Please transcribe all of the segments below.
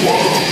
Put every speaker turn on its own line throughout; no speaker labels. world.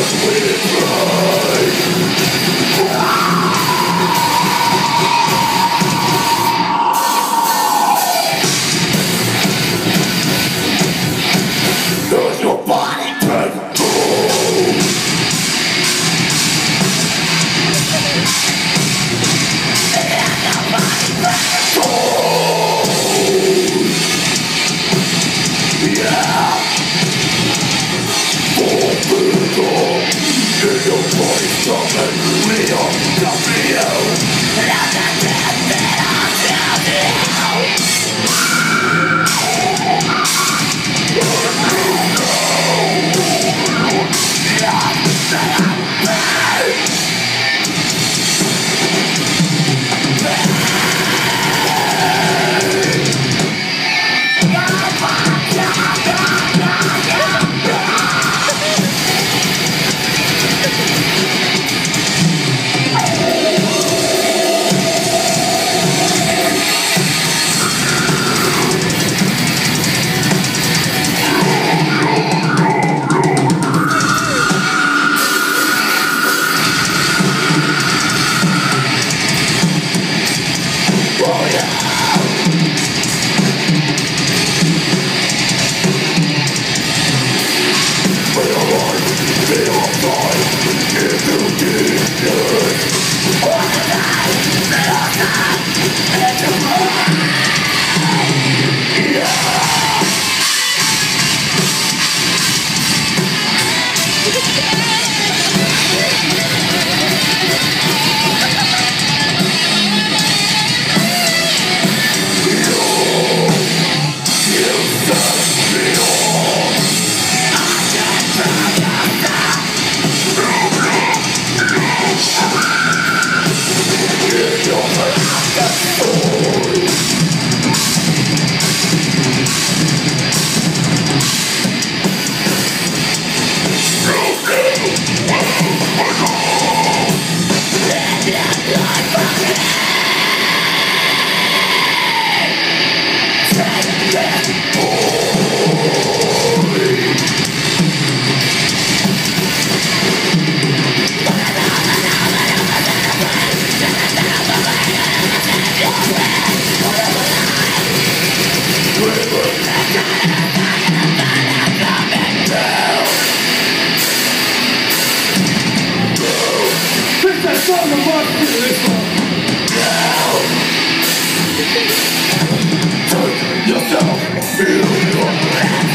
Let's wait it right. Thank you.